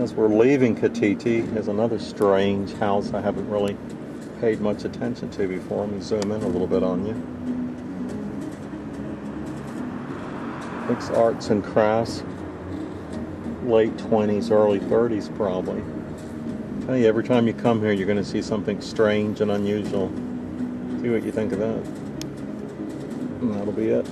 As we're leaving Cateechee, is another strange house I haven't really paid much attention to before. Let me zoom in a little bit on you. Looks arts and crafts, late 20s, early 30s probably. Tell you, every time you come here, you're going to see something strange and unusual. See what you think of that. And that'll be it.